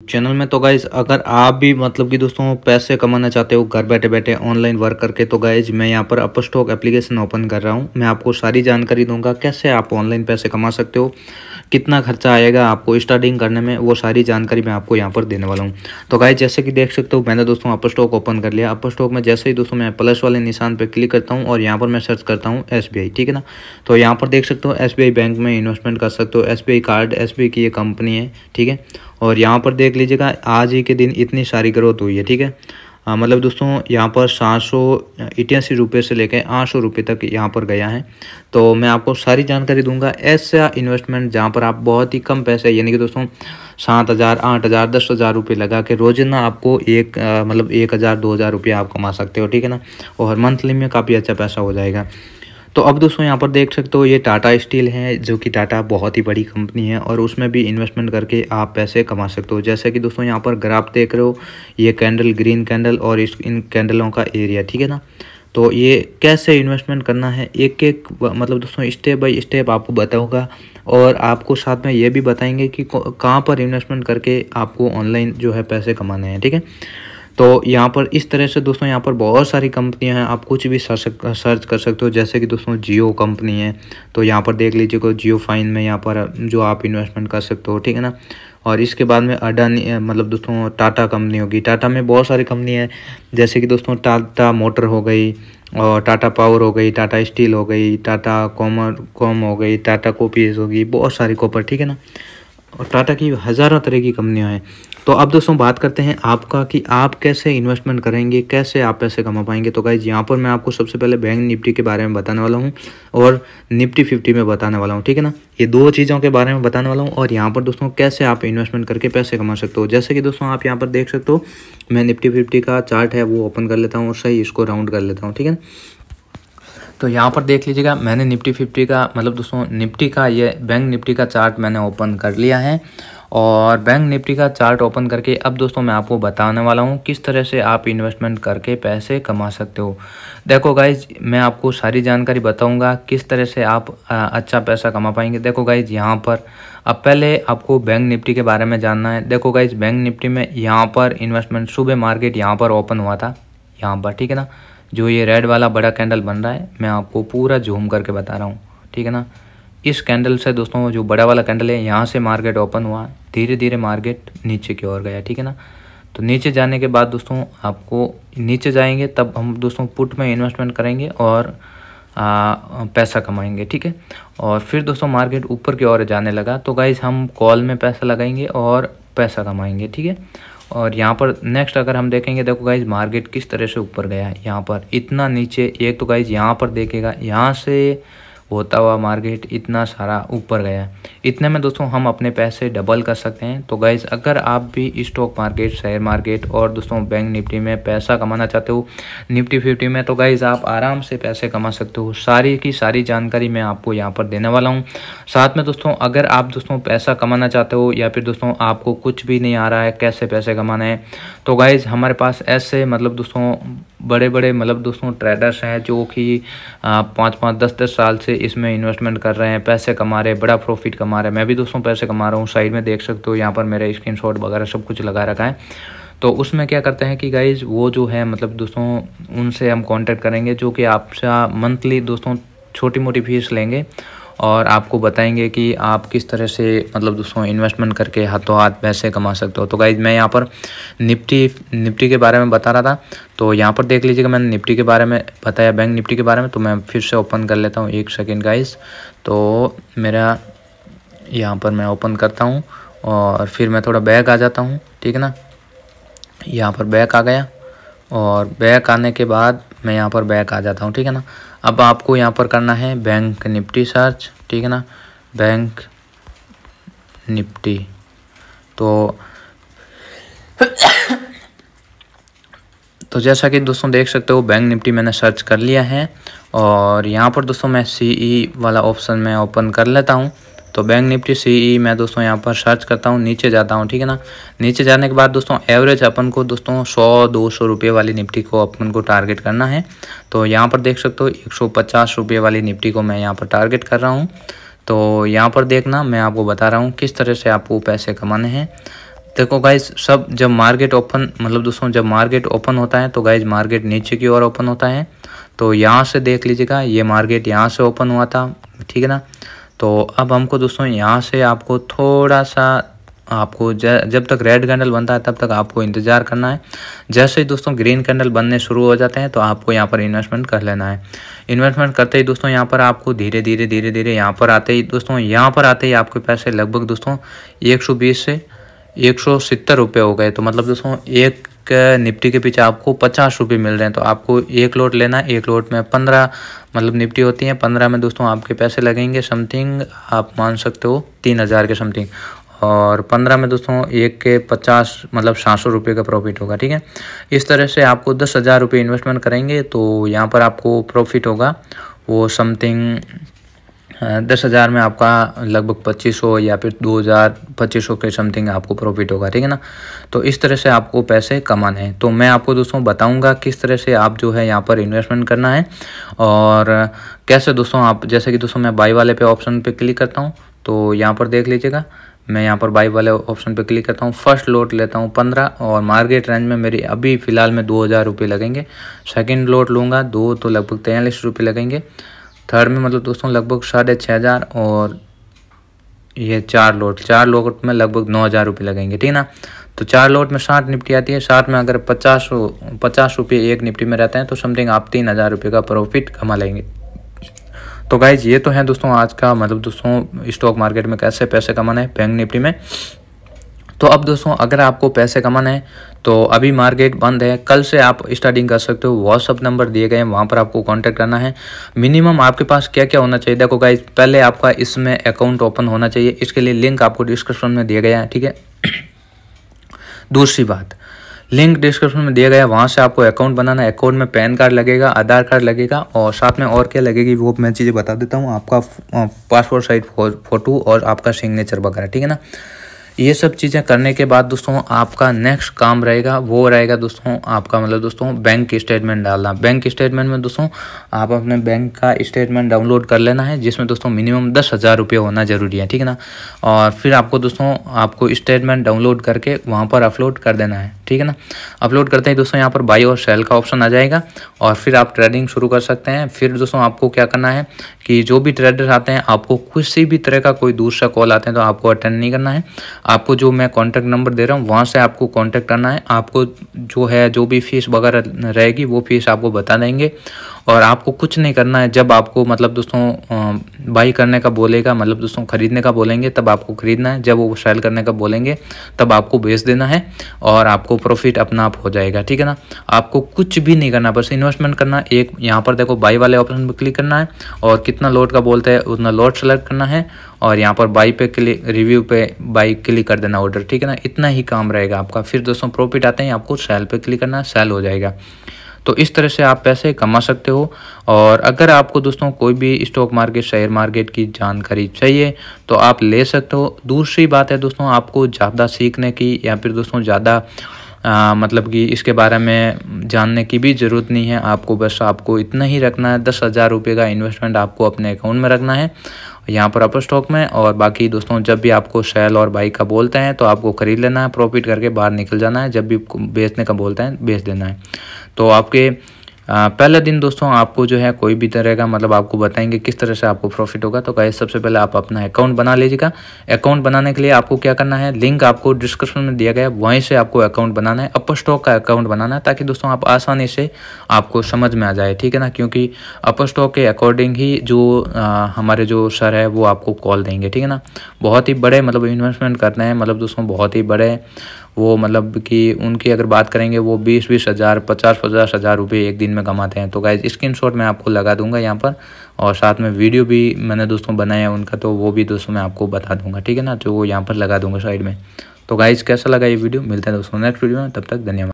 Channel में तो guys अगर आप भी मतलब कि दोस्तों पैसे कमाना चाहते हो, घर बैठे बैठे ऑनलाइन वर्क करके तो गाइज़ मैं यहाँ पर अपर स्टॉक एप्लीकेशन ओपन कर रहा हूँ। मैं आपको सारी जानकारी दूँगा कैसे आप ऑनलाइन पैसे कमा सकते हो, कितना खर्चा आएगा आपको स्टार्टिंग करने में, वो सारी जानकारी मैं आपको यहाँ पर देने वाला हूँ। तो गाइज़ जैसे कि देख सकते हो, मैंने दोस्तों अपर स्टॉक ओपन कर लिया। अपर स्टॉक में जैसे ही दोस्तों मैं प्लस वाले निशान पर क्लिक करता हूँ और यहाँ पर मैं सर्च करता हूँ एस ठीक है ना? तो यहाँ पर देख सकते हो एसबीआई बैंक में इन्वेस्टमेंट कर सकते हो। एसबीआई कार्ड एसबीआई की ये कंपनी है, ठीक है? और यहाँ पर देख लीजिएगा आज ही के दिन इतनी सारी ग्रोथ हुई है ठीक है? आ, मतलब दोस्तों यहाँ पर सात सौ इक्यासी रुपये से लेकर आठ सौ रुपये तक यहाँ पर गया है। तो मैं आपको सारी जानकारी दूँगा ऐसा इन्वेस्टमेंट जहाँ पर आप बहुत ही कम पैसे यानी कि दोस्तों सात हज़ार आठ हज़ार दस हज़ार रुपये लगा के रोज़ाना आपको एक मतलब एक हज़ार दो हज़ार रुपये आप कमा सकते हो ठीक है ना? और मंथली में काफ़ी अच्छा पैसा हो जाएगा। तो अब दोस्तों यहाँ पर देख सकते हो ये टाटा स्टील है, जो कि टाटा बहुत ही बड़ी कंपनी है और उसमें भी इन्वेस्टमेंट करके आप पैसे कमा सकते हो। जैसे कि दोस्तों यहाँ पर ग्राफ देख रहे हो, ये कैंडल ग्रीन कैंडल और इस इन कैंडलों का एरिया ठीक है ना? तो ये कैसे इन्वेस्टमेंट करना है? एक एक मतलब दोस्तों स्टेप बाय स्टेप आपको बताऊँगा और आपको साथ में ये भी बताएँगे कि कहाँ पर इन्वेस्टमेंट करके आपको ऑनलाइन जो है पैसे कमाने हैं, ठीक है? तो यहाँ पर इस तरह से दोस्तों यहाँ पर बहुत सारी कंपनियाँ हैं, आप कुछ भी सर्च कर सकते हो, जैसे कि दोस्तों जियो कंपनी है तो यहाँ पर देख लीजिए को जियो फाइन में यहाँ पर जो आप इन्वेस्टमेंट कर सकते हो, ठीक है ना? और इसके बाद में अडानी मतलब दोस्तों टाटा कंपनी होगी। टाटा में बहुत सारी कंपनी है, जैसे कि दोस्तों टाटा मोटर हो गई, और टाटा पावर हो गई, टाटा स्टील हो गई, टाटा कॉमर, कॉम हो गई, टाटा कॉपीज होगी, बहुत सारी कॉपर, ठीक है ना? और टाटा की हज़ारों तरह की कंपनियाँ हैं। तो अब दोस्तों बात करते हैं आपका कि आप कैसे इन्वेस्टमेंट करेंगे, कैसे आप पैसे कमा पाएँगे। तो गाइज़ यहाँ पर मैं आपको सबसे पहले बैंक निफ्टी के बारे में बताने वाला हूँ और निफ्टी फिफ्टी में बताने वाला हूँ, ठीक है ना? ये दो चीज़ों के बारे में बताने वाला हूँ और यहाँ पर दोस्तों कैसे आप इन्वेस्टमेंट करके पैसे कमा सकते हो। जैसे कि दोस्तों आप यहाँ पर देख सकते हो, मैं निफ्टी फिफ्टी का चार्ट है, वो ओपन कर लेता हूँ और सही इसको राउंड कर लेता हूँ, ठीक है तो यहाँ पर देख लीजिएगा, मैंने निफ्टी फिफ्टी का मतलब दोस्तों, निफ्टी का ये बैंक निफ्टी का चार्ट मैंने ओपन कर लिया है। और बैंक निफ्टी का चार्ट ओपन करके अब दोस्तों मैं आपको बताने वाला हूँ, किस तरह से आप इन्वेस्टमेंट करके पैसे कमा सकते हो। देखो गाइज़ मैं आपको सारी जानकारी बताऊँगा किस तरह से आप अच्छा पैसा कमा पाएँगे। देखो गाइज़ यहाँ पर अब पहले आपको बैंक निफ्टी के बारे में जानना है। देखो गाइज़ बैंक निफ्टी में यहाँ पर इन्वेस्टमेंट सुबह मार्केट यहाँ पर ओपन हुआ था, यहाँ पर, ठीक है ना? जो ये रेड वाला बड़ा कैंडल बन रहा है मैं आपको पूरा जूम करके बता रहा हूँ ठीक है ना? इस कैंडल से दोस्तों जो बड़ा वाला कैंडल है यहाँ से मार्केट ओपन हुआ धीरे धीरे मार्केट नीचे की ओर गया ठीक है ना? तो नीचे जाने के बाद दोस्तों आपको नीचे जाएँगे तब हम दोस्तों पुट में इन्वेस्टमेंट करेंगे और आ, पैसा कमाएँगे ठीक है? और फिर दोस्तों मार्केट ऊपर की ओर जाने लगा तो गाइज़ हम कॉल में पैसा लगाएँगे और पैसा कमाएँगे ठीक है? और यहाँ पर नेक्स्ट अगर हम देखेंगे, देखो गाइज़ मार्केट किस तरह से ऊपर गया है यहाँ पर। इतना नीचे, एक तो गाइज़ यहाँ पर देखेगा, यहाँ से होता हुआ मार्केट इतना सारा ऊपर गया इतने में दोस्तों हम अपने पैसे डबल कर सकते हैं। तो गाइज़ अगर आप भी स्टॉक मार्केट शेयर मार्केट और दोस्तों बैंक निफ्टी में पैसा कमाना चाहते हो निफ्टी फिफ्टी में तो गाइज़ आप आराम से पैसे कमा सकते हो। सारी की सारी जानकारी मैं आपको यहाँ पर देने वाला हूँ। साथ में दोस्तों, अगर आप दोस्तों पैसा कमाना चाहते हो या फिर दोस्तों आपको कुछ भी नहीं आ रहा है, कैसे पैसे कमाना है तो गाइज़ हमारे पास ऐसे मतलब दोस्तों बड़े बड़े मतलब दोस्तों ट्रेडर्स हैं जो कि पाँच पाँच दस दस साल से इसमें इन्वेस्टमेंट कर रहे हैं, पैसे कमा रहे हैं, बड़ा प्रॉफिट कमा रहे हैं। मैं भी दोस्तों पैसे कमा रहा हूँ साइड में देख सकते हो, यहाँ पर मेरे स्क्रीन वगैरह सब कुछ लगा रखा है। तो उसमें क्या करते हैं कि गाइज़ वो जो है मतलब दोस्तों, उनसे हम कांटेक्ट करेंगे, जो कि आपसे मंथली दोस्तों छोटी मोटी फ़ीस लेंगे। और आपको बताएँगे कि आप किस तरह से मतलब दोस्तों इन्वेस्टमेंट करके हाथों हाथ पैसे कमा सकते हो। तो गाइज़ मैं यहाँ पर निफ्टी निफ्टी के बारे में बता रहा था। तो यहाँ पर देख लीजिएगा, मैंने निफ्टी के बारे में बताया, बैंक निफ्टी के बारे में तो मैं फिर से ओपन कर लेता हूँ। एक सेकेंड गाइज़ तो मेरा, यहाँ पर मैं ओपन करता हूँ और फिर मैं थोड़ा बैक आ जाता हूँ, ठीक है ना? यहाँ पर बैक आ गया और बैक आने के बाद मैं यहाँ पर बैक आ जाता हूँ, ठीक है ना? अब आपको यहाँ पर करना है बैंक निफ्टी सर्च, ठीक है ना? Bank Nifty. तो तो जैसा कि दोस्तों देख सकते हो, बैंक निफ्टी मैंने सर्च कर लिया है और यहाँ पर दोस्तों मैं सी ई e वाला ऑप्शन मैं ओपन कर लेता हूँ। तो बैंक निफ्टी सी ई मैं दोस्तों यहाँ पर सर्च करता हूँ, नीचे जाता हूँ, ठीक है ना? नीचे जाने के बाद दोस्तों एवरेज अपन को दोस्तों सौ, दो सौ रुपये वाली निफ्टी को अपन को टारगेट करना है। तो यहाँ पर देख सकते हो, एक सौ पचास रुपये वाली निफ्टी को मैं यहाँ पर टारगेट कर रहा हूँ। तो यहाँ पर देखना, मैं आपको बता रहा हूँ किस तरह से आपको पैसे कमाने हैं। देखो गाइज़ सब जब मार्केट ओपन मतलब दोस्तों जब मार्केट ओपन होता है तो गाइज़ मार्केट नीचे की ओर ओपन होता है। तो यहाँ से देख लीजिएगा, ये मार्केट यहाँ से ओपन हुआ था, ठीक है ना? तो अब हमको दोस्तों यहाँ से आपको थोड़ा सा आपको जब तक रेड कैंडल बनता है तब तक आपको इंतज़ार करना है। जैसे ही दोस्तों ग्रीन कैंडल बनने शुरू हो जाते हैं तो आपको यहाँ पर इन्वेस्टमेंट कर लेना है। इन्वेस्टमेंट करते ही दोस्तों यहाँ पर आपको धीरे धीरे धीरे धीरे यहाँ पर आते ही दोस्तों, यहाँ पर आते ही आपके पैसे लगभग दोस्तों एक सौ बीस से एक सौ सत्तर रुपये हो गए। तो मतलब दोस्तों एक निफ्टी के पीछे आपको पचास रुपये मिल रहे हैं तो आपको एक लोट लेना एक लोट में पंद्रह मतलब निफ्टी होती है, पंद्रह में दोस्तों आपके पैसे लगेंगे, समथिंग, आप मान सकते हो तीन हज़ार के समथिंग, और पंद्रह में दोस्तों एक के पचास मतलब सात सौ रुपये का प्रॉफिट होगा, ठीक है? इस तरह से आपको दस हज़ार रुपये इन्वेस्टमेंट करेंगे तो यहाँ पर आपको प्रॉफिट होगा, वो समथिंग दस हज़ार में आपका लगभग पच्चीस सौ या फिर दो हज़ार पच्चीस सौ के समथिंग आपको प्रॉफिट होगा, ठीक है ना? तो इस तरह से आपको पैसे कमाने हैं। तो मैं आपको दोस्तों बताऊँगा किस तरह से आप जो है यहाँ पर इन्वेस्टमेंट करना है और कैसे दोस्तों आप, जैसे कि दोस्तों मैं बाई वाले पे ऑप्शन पे क्लिक करता हूँ तो यहाँ पर देख लीजिएगा। मैं यहाँ पर बाई वाले ऑप्शन पे क्लिक करता हूँ। फ़र्स्ट लोट लेता हूँ पंद्रह और मार्केट रेंज में मेरी अभी फ़िलहाल में दो हज़ार रुपये लगेंगे। सेकेंड लोट लूँगा, दो तो लगभग तैंतालीस रुपये लगेंगे। थर्ड में मतलब दोस्तों लगभग साढ़े छः हज़ार और ये चार लोट चार लोट में लगभग नौ हज़ार रुपये लगेंगे, ठीक ना? तो चार लोट में साठ निफ्टी आती है, साठ में अगर पचास पचास रुपये एक निफ्टी में रहते हैं तो समथिंग आप तीन हज़ार रुपये का प्रॉफिट कमा लेंगे। तो गाइज़ ये तो है दोस्तों आज का मतलब दोस्तों स्टॉक मार्केट में कैसे पैसे कमाना है बैंक निफ्टी में। तो अब दोस्तों अगर आपको पैसे कमाना है तो अभी मार्केट बंद है। कल से आप स्टार्टिंग कर सकते हो। व्हाट्सअप नंबर दिए गए हैं, वहाँ पर आपको कांटेक्ट करना है। मिनिमम आपके पास क्या क्या होना चाहिए? देखो गाइज़ पहले आपका इसमें अकाउंट ओपन होना चाहिए। इसके लिए लिंक आपको डिस्क्रिप्शन में दिया गया है, ठीक है? दूसरी बात लिंक डिस्क्रिप्शन में दिया गया वहाँ से आपको अकाउंट बनाना है। अकाउंट में पैन कार्ड लगेगा, आधार कार्ड लगेगा और साथ में और क्या लगेगी वो मैं चीज़ें बता देता हूँ। आपका पासपोर्ट साइज़ फ़ोटो और आपका सिग्नेचर वगैरह, ठीक है ना? ये सब चीज़ें करने के बाद दोस्तों, आपका नेक्स्ट काम रहेगा, वो रहेगा दोस्तों, आपका मतलब दोस्तों बैंक स्टेटमेंट डालना। बैंक स्टेटमेंट में दोस्तों, आप अपने बैंक का स्टेटमेंट डाउनलोड कर लेना है, जिसमें दोस्तों मिनिमम दस हज़ार रुपये होना ज़रूरी है, ठीक है ना? और फिर आपको दोस्तों, आपको स्टेटमेंट डाउनलोड करके वहाँ पर अपलोड कर देना है, ठीक है ना? अपलोड करते ही दोस्तों यहाँ पर बाई और सेल का ऑप्शन आ जाएगा, और फिर आप ट्रेडिंग शुरू कर सकते हैं। फिर दोस्तों आपको क्या करना है कि जो भी ट्रेडर आते हैं, आपको किसी भी तरह का कोई दूसरा कॉल आते हैं तो आपको अटेंड नहीं करना है। आपको जो मैं कॉन्टैक्ट नंबर दे रहा हूँ, वहाँ से आपको कॉन्टैक्ट करना है। आपको जो है, जो भी फ़ीस वगैरह रहेगी, वो फ़ीस आपको बता देंगे। और आपको कुछ नहीं करना है। जब आपको मतलब दोस्तों बाई करने का बोलेगा मतलब दोस्तों खरीदने का बोलेंगे, तब आपको खरीदना है। जब वो सेल करने का बोलेंगे, तब आपको बेच देना है और आपको प्रॉफिट अपना आप हो जाएगा, ठीक है ना? आपको कुछ भी नहीं करना, बस इन्वेस्टमेंट करना एक, यहाँ पर देखो बाई वाले ऑप्शन पर क्लिक करना है और कितना लोड का बोलते हैं, उतना लोड सेलेक्ट करना है और यहाँ पर बाई पे क्लिक रिव्यू पे बाई क्लिक कर देना ऑर्डर ठीक है ना? इतना ही काम रहेगा आपका। फिर दोस्तों प्रॉफिट आते हैं, आपको सेल पे क्लिक करना सेल हो जाएगा। तो इस तरह से आप पैसे कमा सकते हो। और अगर आपको दोस्तों कोई भी स्टॉक मार्केट शेयर मार्केट की जानकारी चाहिए तो आप ले सकते हो। दूसरी बात है दोस्तों आपको ज़्यादा सीखने की या फिर दोस्तों ज़्यादा आ, मतलब कि इसके बारे में जानने की भी ज़रूरत नहीं है। आपको बस आपको इतना ही रखना है। दस हज़ार रुपये का इन्वेस्टमेंट आपको अपने अकाउंट में रखना है। यहाँ पर अपर स्टॉक में और बाकी दोस्तों, जब भी आपको सेल और बाइक का बोलते हैं तो आपको ख़रीद लेना है प्रॉफिट करके बाहर निकल जाना है, जब भी बेचने का बोलते हैं, बेच देना है। तो आपके पहले दिन दोस्तों आपको जो है कोई भी तरह का मतलब आपको बताएँगे किस तरह से आपको प्रॉफिट होगा तो गाइस सबसे पहले आप अपना अकाउंट बना लीजिएगा। अकाउंट बनाने के लिए आपको क्या करना है? लिंक आपको डिस्क्रिप्शन में दिया गया वहीं से आपको अकाउंट बनाना है अपर स्टॉक का अकाउंट बनाना है ताकि दोस्तों आप आसानी से आपको समझ में आ जाए ठीक है ना? क्योंकि अपर स्टॉक के अकॉर्डिंग ही जो आ, हमारे जो सर है वो आपको कॉल देंगे ठीक है ना? बहुत ही बड़े मतलब इन्वेस्टमेंट करना है मतलब दोस्तों बहुत ही बड़े वो मतलब कि उनकी अगर बात करेंगे वो बीस बीस हज़ार पचास पचास हज़ार रुपये एक दिन में कमाते हैं। तो गाइज़ स्क्रीन शॉट मैं आपको लगा दूँगा यहाँ पर और साथ में वीडियो भी मैंने दोस्तों बनाया उनका तो वो भी दोस्तों मैं आपको बता दूँगा, ठीक है ना? तो वो यहाँ पर लगा दूँगा साइड में। तो गाइज़ कैसा लगा ये वीडियो मिलता है दोस्तों नेक्स्ट वीडियो में, तब तक धन्यवाद।